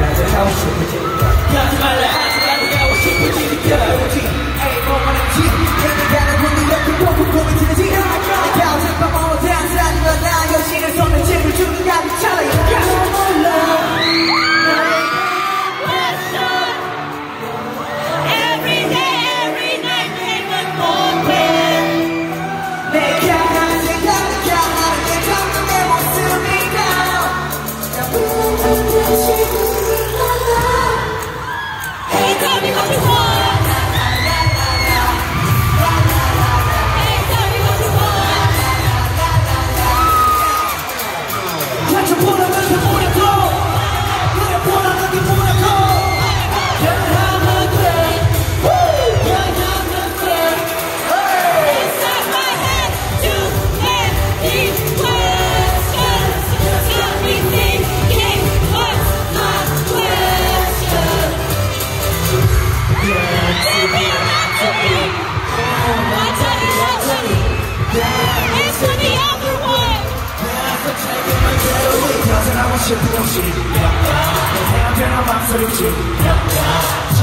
来自哈佛数控机电工艺爱来自哈佛数控机电天籁无 끝이 끝없이 내 맘소리지